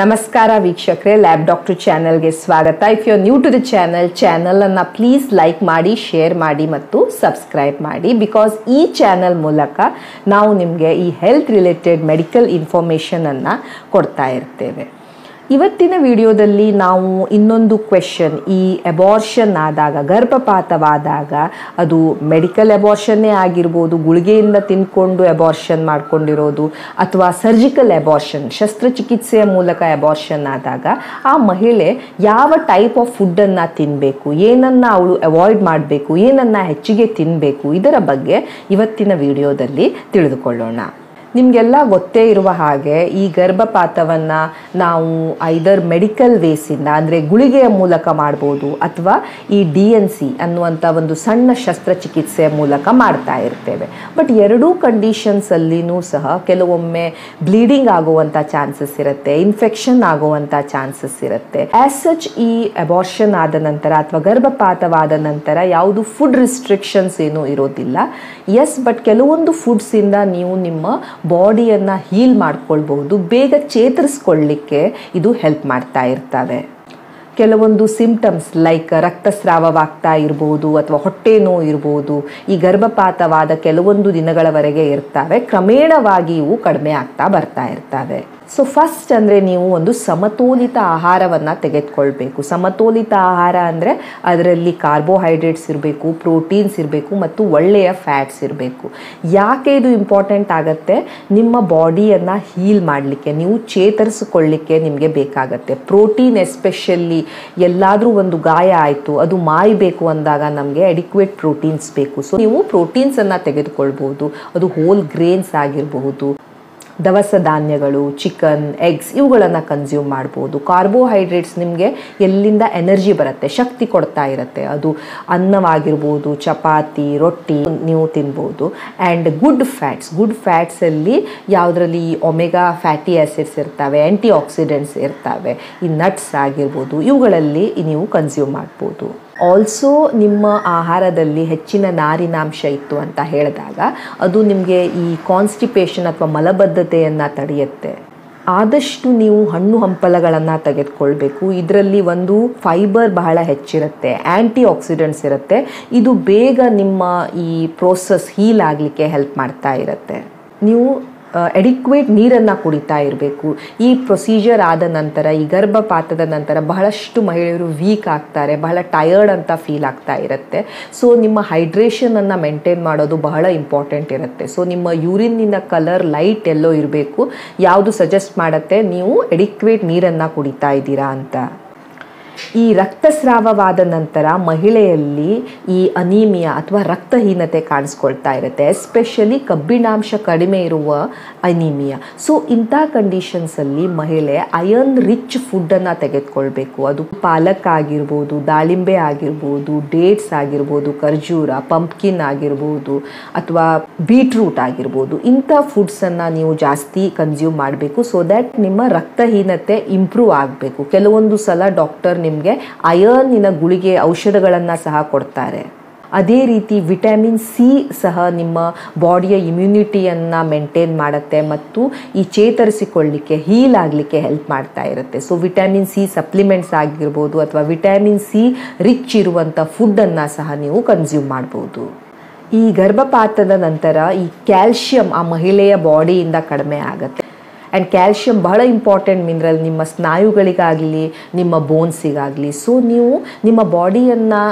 ನಮಸ್ಕಾರ ವೀಕ್ಷಕರೇ lab doctor ಚಾನಲ್ಗೆ ಸ್ವಾಗತ. If you new to the channel ಚಾನಲನ್ನು ಪ್ಲೀಸ್ ಲೈಕ್ ಮಾಡಿ ಶೇರ್ ಮಾಡಿ ಮತ್ತು ಸಬ್ಸ್ಕ್ರೈಬ್ ಮಾಡಿ. ಬಿಕಾಸ್ ಈ ಚಾನಲ್ ಮೂಲಕ ನಾವು ನಿಮಗೆ ಈ ಹೆಲ್ತ್ ರಿಲೇಟೆಡ್ ಮೆಡಿಕಲ್ ಇನ್ಫಾರ್ಮೇಷನನ್ನು ಕೊಡ್ತಾ ಇರ್ತೇವೆ. ಇವತ್ತಿನ ವಿಡಿಯೋದಲ್ಲಿ ನಾವು ಇನ್ನೊಂದು ಕ್ವೆಶನ್ ಈ ಅಬಾರ್ಷನ್ ಆದಾಗ, ಗರ್ಭಪಾತವಾದಾಗ, ಅದು ಮೆಡಿಕಲ್ ಅಬಾರ್ಷನ್ನೇ ಆಗಿರ್ಬೋದು, ಗುಳಿಗೆಯಿಂದ ತಿನ್ಕೊಂಡು ಅಬಾರ್ಷನ್ ಮಾಡ್ಕೊಂಡಿರೋದು, ಅಥವಾ ಸರ್ಜಿಕಲ್ ಅಬಾರ್ಷನ್ ಶಸ್ತ್ರಚಿಕಿತ್ಸೆಯ ಮೂಲಕ ಅಬಾರ್ಷನ್ ಆದಾಗ, ಆ ಮಹಿಳೆ ಯಾವ ಟೈಪ್ ಆಫ್ ಫುಡ್ಡನ್ನು ತಿನ್ನಬೇಕು ಏನನ್ನು ಅವಳು ಅವಾಯ್ಡ್ ಮಾಡಬೇಕು, ಏನನ್ನು ಹೆಚ್ಚಿಗೆ ತಿನ್ನಬೇಕು ಇದರ ಬಗ್ಗೆ ಇವತ್ತಿನ ವಿಡಿಯೋದಲ್ಲಿ ತಿಳಿದುಕೊಳ್ಳೋಣ. ನಿಮಗೆಲ್ಲ ಗೊತ್ತೇ ಇರುವ ಹಾಗೆ ಈ ಗರ್ಭಪಾತವನ್ನು ನಾವು ಐದರ್ ಮೆಡಿಕಲ್ ವೇಸಿಂದ ಅಂದರೆ ಗುಳಿಗೆಯ ಮೂಲಕ ಮಾಡ್ಬೋದು ಅಥವಾ ಈ ಡಿ ಎನ್ ಸಿ ಅನ್ನುವಂಥ ಒಂದು ಸಣ್ಣ ಶಸ್ತ್ರಚಿಕಿತ್ಸೆಯ ಮೂಲಕ ಮಾಡ್ತಾ ಇರ್ತೇವೆ. ಬಟ್ ಎರಡೂ ಕಂಡೀಷನ್ಸಲ್ಲಿನೂ ಸಹ ಕೆಲವೊಮ್ಮೆ ಬ್ಲೀಡಿಂಗ್ ಆಗುವಂಥ ಚಾನ್ಸಸ್ ಇರುತ್ತೆ ಇನ್ಫೆಕ್ಷನ್ ಆಗುವಂಥ ಚಾನ್ಸಸ್ ಇರುತ್ತೆ. ಆ್ಯಸ್ ಸಚ್ ಈ ಅಬಾರ್ಷನ್ ಆದ ನಂತರ ಅಥವಾ ಗರ್ಭಪಾತವಾದ ನಂತರ ಯಾವುದು ಫುಡ್ ರಿಸ್ಟ್ರಿಕ್ಷನ್ಸ್ ಏನೂ ಇರೋದಿಲ್ಲ. ಎಸ್ ಬಟ್ ಕೆಲವೊಂದು ಫುಡ್ಸಿಂದ ನೀವು ನಿಮ್ಮ ಬಾಡಿಯನ್ನು ಹೀಲ್ ಮಾಡ್ಕೊಳ್ಬಹುದು, ಬೇಗ ಚೇತರಿಸ್ಕೊಳ್ಳಿಕ್ಕೆ ಇದು ಹೆಲ್ಪ್ ಮಾಡ್ತಾ ಇರ್ತವೆ ಕೆಲವೊಂದು ಸಿಂಪ್ಟಮ್ಸ್ ಲೈಕ್ ರಕ್ತಸ್ರಾವವಾಗ್ತಾ ಇರ್ಬೋದು ಅಥವಾ ಹೊಟ್ಟೆ ನೋವು ಇರ್ಬೋದು, ಈ ಗರ್ಭಪಾತವಾದ ಕೆಲವೊಂದು ದಿನಗಳವರೆಗೆ ಇರ್ತವೆ. ಕ್ರಮೇಣವಾಗಿ ಇವು ಕಡಿಮೆ ಆಗ್ತಾ ಬರ್ತಾ ಇರ್ತವೆ. ಸೊ ಫಸ್ಟ್ ಅಂದರೆ ನೀವು ಒಂದು ಸಮತೋಲಿತ ಆಹಾರವನ್ನು ತೆಗೆದುಕೊಳ್ಬೇಕು. ಸಮತೋಲಿತ ಆಹಾರ ಅಂದರೆ ಅದರಲ್ಲಿ ಕಾರ್ಬೋಹೈಡ್ರೇಟ್ಸ್ ಇರಬೇಕು ಪ್ರೋಟೀನ್ಸ್ ಇರಬೇಕು ಮತ್ತು ಒಳ್ಳೆಯ ಫ್ಯಾಟ್ಸ್ ಇರಬೇಕು. ಯಾಕೆ ಇದು ಇಂಪಾರ್ಟೆಂಟ್ ಆಗುತ್ತೆ? ನಿಮ್ಮ ಬಾಡಿಯನ್ನು ಹೀಲ್ ಮಾಡಲಿಕ್ಕೆ, ನೀವು ಚೇತರಿಸಿಕೊಳ್ಳಿಕ್ಕೆ ನಿಮಗೆ ಬೇಕಾಗತ್ತೆ. ಪ್ರೋಟೀನ್ ಎಸ್ಪೆಷಲಿ ಎಲ್ಲಾದರೂ ಒಂದು ಗಾಯ ಆಯಿತು, ಅದು ಮಾಯಬೇಕು ಅಂದಾಗ ನಮಗೆ ಅಡಿಕ್ವೇಟ್ ಪ್ರೋಟೀನ್ಸ್ ಬೇಕು. ಸೊ ನೀವು ಪ್ರೋಟೀನ್ಸನ್ನು ತೆಗೆದುಕೊಳ್ಬೋದು, ಅದು ಹೋಲ್ ಗ್ರೇನ್ಸ್ ಆಗಿರಬಹುದು. ದವಸ ಧಾನ್ಯಗಳು ಚಿಕನ್ ಎಗ್ಸ್ ಇವುಗಳನ್ನು ಕನ್ಸ್ಯೂಮ್ ಮಾಡ್ಬೋದು. ಕಾರ್ಬೋಹೈಡ್ರೇಟ್ಸ್ ನಿಮಗೆ ಎಲ್ಲಿಂದ ಎನರ್ಜಿ ಬರುತ್ತೆ? ಶಕ್ತಿ ಕೊಡ್ತಾ ಇರುತ್ತೆ. ಅದು ಅನ್ನವಾಗಿರ್ಬೋದು, ಚಪಾತಿ, ರೊಟ್ಟಿ ನೀವು ತಿನ್ಬೋದು. ಆ್ಯಂಡ್ ಗುಡ್ ಫ್ಯಾಟ್ಸ್ ಗುಡ್ ಫ್ಯಾಟ್ಸಲ್ಲಿ ಯಾವುದರಲ್ಲಿ ಒಮೆಗಾ ಫ್ಯಾಟಿ ಆ್ಯಸಿಡ್ಸ್ ಇರ್ತವೆ ಆ್ಯಂಟಿ ಆಕ್ಸಿಡೆಂಟ್ಸ್ ಇರ್ತವೆ, ಈ ನಟ್ಸ್ ಆಗಿರ್ಬೋದು, ಇವುಗಳಲ್ಲಿ ನೀವು ಕನ್ಸ್ಯೂಮ್ ಮಾಡ್ಬೋದು. ಆಲ್ಸೋ ನಿಮ್ಮ ಆಹಾರದಲ್ಲಿ ಹೆಚ್ಚಿನ ನಾರಿನಾಂಶ ಇತ್ತು ಅಂತ ಹೇಳಿದಾಗ, ಅದು ನಿಮಗೆ ಈ ಕಾನ್ಸ್ಟಿಪೇಷನ್ ಅಥವಾ ಮಲಬದ್ಧತೆಯನ್ನು ತಡೆಯುತ್ತೆ. ಆದಷ್ಟು ನೀವು ಹಣ್ಣು ಹಂಪಲಗಳನ್ನು ತೆಗೆದುಕೊಳ್ಬೇಕು. ಇದರಲ್ಲಿ ಒಂದು ಫೈಬರ್ ಬಹಳ ಹೆಚ್ಚಿರುತ್ತೆ ಆ್ಯಂಟಿ ಆಕ್ಸಿಡೆಂಟ್ಸ್ ಇರುತ್ತೆ. ಇದು ಬೇಗ ನಿಮ್ಮ ಈ ಪ್ರೋಸೆಸ್ ಹೀಲ್ ಆಗಲಿಕ್ಕೆ ಹೆಲ್ಪ್ ಮಾಡ್ತಾ ಇರುತ್ತೆ. ನೀವು ಎಡಿಕ್ವೇಟ್ ನೀರನ್ನು ಕುಡಿತಾ ಇರಬೇಕು. ಈ ಪ್ರೊಸೀಜರ್ ಆದ ನಂತರ, ಈ ಗರ್ಭಪಾತದ ನಂತರ ಬಹಳಷ್ಟು ಮಹಿಳೆಯರು ವೀಕ್ ಆಗ್ತಾರೆ, ಬಹಳ ಟಯರ್ಡ್ ಅಂತ ಫೀಲ್ ಆಗ್ತಾ ಇರುತ್ತೆ. ಸೊ ನಿಮ್ಮ ಹೈಡ್ರೇಷನನ್ನು ಮೇಂಟೈನ್ ಮಾಡೋದು ಬಹಳ ಇಂಪಾರ್ಟೆಂಟ್ ಇರುತ್ತೆ. ಸೊ ನಿಮ್ಮ ಯೂರಿನ್ನಿನ ಕಲರ್ ಲೈಟ್ ಎಲ್ಲೋ ಇರಬೇಕು. ಯಾವುದು ಸಜೆಸ್ಟ್ ಮಾಡುತ್ತೆ? ನೀವು ಎಡಿಕ್ವೇಟ್ ನೀರನ್ನು ಕುಡಿತಾ ಇದ್ದೀರಾ ಅಂತ. ಈ ರಕ್ತಸ್ರಾವವಾದ ನಂತರ ಮಹಿಳೆಯಲ್ಲಿ ಈ ಅನೀಮಿಯಾ ಅಥವಾ ರಕ್ತಹೀನತೆ ಕಾಣಿಸ್ಕೊಳ್ತಾ ಇರುತ್ತೆ ಎಸ್ಪೆಷಲಿ ಕಬ್ಬಿಣಾಂಶ ಕಡಿಮೆ ಇರುವ ಅನೀಮಿಯಾ. ಸೊ ಇಂಥ ಕಂಡೀಷನ್ಸಲ್ಲಿ ಮಹಿಳೆ ಅಯರ್ನ್ ರಿಚ್ ಫುಡ್ಡನ್ನು ತೆಗೆದುಕೊಳ್ಬೇಕು. ಅದು ಪಾಲಕ್ ಆಗಿರ್ಬೋದು, ದಾಳಿಂಬೆ ಆಗಿರ್ಬೋದು ಡೇಟ್ಸ್ ಆಗಿರ್ಬೋದು, ಖರ್ಜೂರ ಪಂಪ್ಕಿನ್ ಆಗಿರ್ಬೋದು, ಅಥವಾ ಬೀಟ್ರೂಟ್ ಆಗಿರ್ಬೋದು. ಇಂಥ ಫುಡ್ಸನ್ನು ನೀವು ಜಾಸ್ತಿ ಕನ್ಸ್ಯೂಮ್ ಮಾಡಬೇಕು ಸೊ ದ್ಯಾಟ್ ನಿಮ್ಮ ರಕ್ತಹೀನತೆ ಇಂಪ್ರೂವ್ ಆಗಬೇಕು. ಕೆಲವೊಂದು ಸಲ ಡಾಕ್ಟರ್ ನಿಮಗೆ ಅಯರ್ನಿನ ಗುಳಿಗೆ ಔಷಧಗಳನ್ನು ಸಹ ಕೊಡ್ತಾರೆ. ಅದೇ ರೀತಿ ವಿಟಮಿನ್ ಸಿ ಸಹ ನಿಮ್ಮ ಬಾಡಿಯ ಇಮ್ಯುನಿಟಿಯನ್ನು ಮೇಂಟೈನ್ ಮಾಡುತ್ತೆ ಮತ್ತು ಈ ಚೇತರಿಸಿಕೊಳ್ಳಿಕ್ಕೆ ಹೀಲ್ ಆಗಲಿಕ್ಕೆ ಹೆಲ್ಪ್ ಮಾಡ್ತಾ ಇರುತ್ತೆ. ಸೊ ವಿಟಮಿನ್ ಸಿ ಸಪ್ಲಿಮೆಂಟ್ಸ್ ಆಗಿರ್ಬೋದು ಅಥವಾ ವಿಟಮಿನ್ ಸಿ ರಿಚ್ ಇರುವಂಥ ಫುಡ್ಡನ್ನು ಸಹ ನೀವು ಕನ್ಸ್ಯೂಮ್ ಮಾಡ್ಬೋದು. ಈ ಗರ್ಭಪಾತದ ನಂತರ ಈ ಕ್ಯಾಲ್ಶಿಯಂ ಆ ಮಹಿಳೆಯ ಬಾಡಿಯಿಂದ ಕಡಿಮೆ ಆಗುತ್ತೆ. ಆ್ಯಂಡ್ ಕ್ಯಾಲ್ಶಿಯಂ ಬಹಳ ಇಂಪಾರ್ಟೆಂಟ್ ಮಿನರಲ್ ನಿಮ್ಮ ಸ್ನಾಯುಗಳಿಗಾಗಲಿ, ನಿಮ್ಮ ಬೋನ್ಸಿಗಾಗಲಿ ಸೊ ನೀವು ನಿಮ್ಮ ಬಾಡಿಯನ್ನು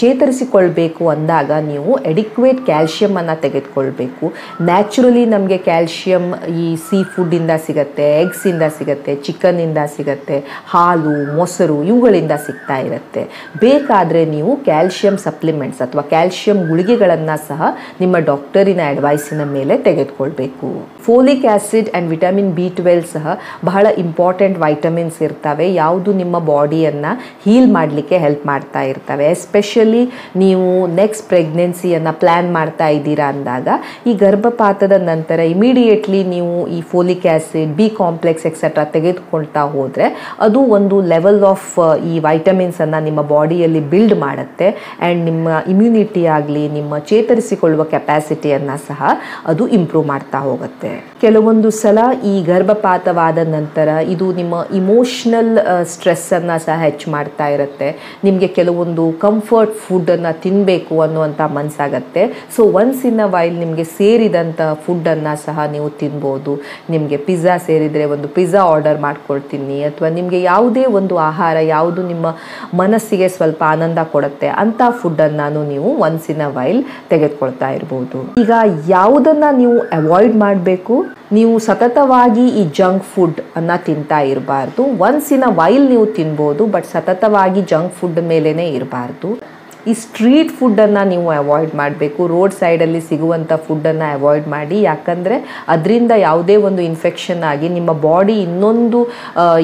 ಚೇತರಿಸಿಕೊಳ್ಬೇಕು ಅಂದಾಗ ನೀವು ಎಡಿಕ್ವೇಟ್ ಕ್ಯಾಲ್ಶಿಯಮನ್ನು ತೆಗೆದುಕೊಳ್ಬೇಕು. ನ್ಯಾಚುರಲಿ ನಮಗೆ ಕ್ಯಾಲ್ಶಿಯಂ ಈ ಸೀ ಫುಡ್ಡಿಂದ ಸಿಗುತ್ತೆ ಎಗ್ಸಿಂದ ಸಿಗುತ್ತೆ ಚಿಕನ್ನಿಂದ ಸಿಗುತ್ತೆ, ಹಾಲು, ಮೊಸರು ಇವುಗಳಿಂದ ಸಿಗ್ತಾ ಇರುತ್ತೆ. ಬೇಕಾದರೆ ನೀವು ಕ್ಯಾಲ್ಶಿಯಂ ಸಪ್ಲಿಮೆಂಟ್ಸ್ ಅಥವಾ ಕ್ಯಾಲ್ಶಿಯಂ ಗುಳಿಗೆಗಳನ್ನು ಸಹ ನಿಮ್ಮ ಡಾಕ್ಟರಿನ ಅಡ್ವೈಸಿನ ಮೇಲೆ ತೆಗೆದುಕೊಳ್ಬೇಕು. Folic acid and vitamin B twelve ಸಹ ಬಹಳ ಇಂಪಾರ್ಟೆಂಟ್ ವೈಟಮಿನ್ಸ್ ಇರ್ತವೆ. ಯಾವುದು ನಿಮ್ಮ ಬಾಡಿಯನ್ನು ಹೀಲ್ ಮಾಡಲಿಕ್ಕೆ ಹೆಲ್ಪ್ ಮಾಡ್ತಾ ಇರ್ತವೆ. ಎಸ್ಪೆಷಲಿ ನೀವು ನೆಕ್ಸ್ಟ್ ಪ್ರೆಗ್ನೆನ್ಸಿಯನ್ನು ಪ್ಲ್ಯಾನ್ ಮಾಡ್ತಾ ಇದ್ದೀರಾ ಅಂದಾಗ, ಈ ಗರ್ಭಪಾತದ ನಂತರ ಇಮಿಡಿಯೇಟ್ಲಿ ನೀವು ಈ folic acid B complex etcetera ತೆಗೆದುಕೊಳ್ತಾ ಹೋದರೆ, ಅದು ಒಂದು ಲೆವೆಲ್ ಆಫ್ ಈ ವೈಟಮಿನ್ಸನ್ನು ನಿಮ್ಮ ಬಾಡಿಯಲ್ಲಿ ಬಿಲ್ಡ್ ಮಾಡುತ್ತೆ. ಆ್ಯಂಡ್ ನಿಮ್ಮ ಇಮ್ಯುನಿಟಿ ಆಗಲಿ, ನಿಮ್ಮ ಚೇತರಿಸಿಕೊಳ್ಳುವ ಕೆಪ್ಯಾಸಿಟಿಯನ್ನು ಸಹ ಅದು ಇಂಪ್ರೂವ್ ಮಾಡ್ತಾ ಹೋಗುತ್ತೆ. ಕೆಲವೊಂದು ಸಲ ಈ ಗರ್ಭಪಾತವಾದ ನಂತರ ಇದು ನಿಮ್ಮ ಇಮೋಷ್ನಲ್ ಸ್ಟ್ರೆಸ್ಸನ್ನು ಸಹ ಹೆಚ್ಚು ಮಾಡ್ತಾ ಇರುತ್ತೆ. ನಿಮಗೆ ಕೆಲವೊಂದು ಕಂಫರ್ಟ್ ಫುಡ್ಡನ್ನು ತಿನ್ನಬೇಕು ಅನ್ನುವಂಥ ಮನಸ್ಸಾಗತ್ತೆ so once in a while ನಿಮಗೆ ಸೇರಿದಂಥ ಫುಡ್ಡನ್ನು ಸಹ ನೀವು ತಿನ್ಬೋದು. ನಿಮಗೆ ಪಿಜ್ಜಾ ಸೇರಿದರೆ ಒಂದು ಪಿಜ್ಜಾ ಆರ್ಡರ್ ಮಾಡ್ಕೊಳ್ತೀನಿ. ಅಥವಾ ನಿಮಗೆ ಯಾವುದೇ ಒಂದು ಆಹಾರ, ಯಾವುದು ನಿಮ್ಮ ಮನಸ್ಸಿಗೆ ಸ್ವಲ್ಪ ಆನಂದ ಕೊಡುತ್ತೆ, ಅಂಥ ಫುಡ್ಡನ್ನು ನೀವು ಒನ್ಸ್ ಇನ್ ಅ ವೈಲ್ ತೆಗೆದುಕೊಳ್ತಾ ಇರ್ಬೋದು. ಈಗ ಯಾವುದನ್ನು ನೀವು ಅವಾಯ್ಡ್ ಮಾಡಬೇಕು ನೀವು ಸತತವಾಗಿ ಈ ಜಂಕ್ ಫುಡ್ ಅನ್ನ ತಿಂತಾ ಇರಬಾರ್ದು. ಒನ್ಸ್ ಇನ್ ಅ ವೈಲ್ ನೀವು ತಿನ್ಬೋದು ಬಟ್ ಸತತವಾಗಿ ಜಂಕ್ ಫುಡ್ ಮೇಲೇ ಇರಬಾರ್ದು. ಈ ಸ್ಟ್ರೀಟ್ ಫುಡ್ಡನ್ನು ನೀವು ಅವಾಯ್ಡ್ ಮಾಡಬೇಕು. ರೋಡ್ ಸೈಡಲ್ಲಿ ಸಿಗುವಂಥ ಫುಡ್ಡನ್ನು ಅವಾಯ್ಡ್ ಮಾಡಿ. ಯಾಕಂದರೆ ಅದರಿಂದ ಯಾವುದೇ ಒಂದು ಇನ್ಫೆಕ್ಷನ್ ಆಗಿ ನಿಮ್ಮ ಬಾಡಿ ಇನ್ನೊಂದು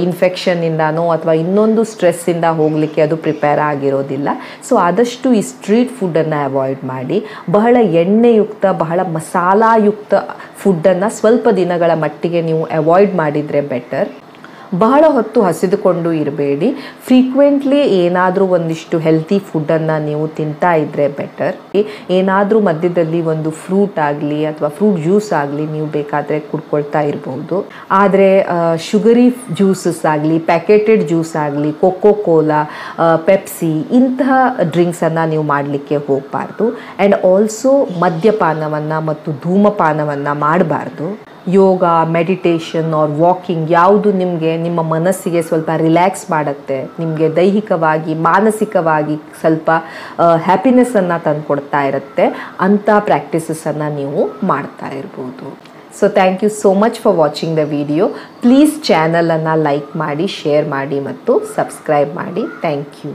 ಇನ್ಫೆಕ್ಷನ್ನಿಂದನೋ ಅಥವಾ ಇನ್ನೊಂದು ಸ್ಟ್ರೆಸ್ಸಿಂದ ಹೋಗಲಿಕ್ಕೆ ಅದು ಪ್ರಿಪೇರ್ ಆಗಿರೋದಿಲ್ಲ. ಸೊ ಆದಷ್ಟು ಈ ಸ್ಟ್ರೀಟ್ ಫುಡ್ಡನ್ನು ಅವಾಯ್ಡ್ ಮಾಡಿ. ಬಹಳ ಎಣ್ಣೆಯುಕ್ತ, ಬಹಳ ಮಸಾಲಾಯುಕ್ತ ಫುಡ್ಡನ್ನು ಸ್ವಲ್ಪ ದಿನಗಳ ಮಟ್ಟಿಗೆ ನೀವು ಅವಾಯ್ಡ್ ಮಾಡಿದರೆ ಬೆಟರ್ ಬಹಳ ಹೊತ್ತು ಹಸಿದುಕೊಂಡು ಇರಬೇಡಿ. ಫ್ರೀಕ್ವೆಂಟ್ಲಿ ಏನಾದರೂ ಒಂದಿಷ್ಟು ಹೆಲ್ತಿ ಫುಡ್ಡನ್ನು ನೀವು ತಿಂತಾ ಇದ್ದರೆ ಬೆಟರ್ ಏನಾದರೂ ಮಧ್ಯದಲ್ಲಿ ಒಂದು ಫ್ರೂಟ್ ಆಗಲಿ ಅಥವಾ ಫ್ರೂಟ್ ಜ್ಯೂಸ್ ಆಗಲಿ ನೀವು ಬೇಕಾದರೆ ಕುಡ್ಕೊಳ್ತಾ ಇರಬಹುದು ಆದರೆ ಶುಗರಿ ಜ್ಯೂಸಸ್ ಆಗಲಿ ಪ್ಯಾಕೆಟೆಡ್ ಜ್ಯೂಸ್ ಆಗಲಿ ಕೊಕ್ಕೋ ಕೋಲಾ ಪೆಪ್ಸಿ ಇಂತಹ ಡ್ರಿಂಕ್ಸನ್ನು ನೀವು ಮಾಡಲಿಕ್ಕೆ ಹೋಗಬಾರ್ದು. ಆ್ಯಂಡ್ ಆಲ್ಸೋ ಮದ್ಯಪಾನವನ್ನು ಮತ್ತು ಧೂಮಪಾನವನ್ನು ಮಾಡಬಾರ್ದು. ಯೋಗ ಮೆಡಿಟೇಷನ್ ಆರ್ ವಾಕಿಂಗ್ ಯಾವುದು ನಿಮಗೆ ನಿಮ್ಮ ಮನಸ್ಸಿಗೆ ಸ್ವಲ್ಪ ರಿಲ್ಯಾಕ್ಸ್ ಮಾಡುತ್ತೆ. ನಿಮಗೆ ದೈಹಿಕವಾಗಿ, ಮಾನಸಿಕವಾಗಿ ಸ್ವಲ್ಪ ಹ್ಯಾಪಿನೆಸ್ಸನ್ನು ತಂದುಕೊಡ್ತಾ ಇರುತ್ತೆ. ಅಂಥ ಪ್ರಾಕ್ಟೀಸಸನ್ನು ನೀವು ಮಾಡ್ತಾ ಇರ್ಬೋದು. So thank you so much for watching the video please ಚಾನಲನ್ನು ಲೈಕ್ ಮಾಡಿ ಶೇರ್ ಮಾಡಿ ಮತ್ತು ಸಬ್ಸ್ಕ್ರೈಬ್ ಮಾಡಿ. Thank you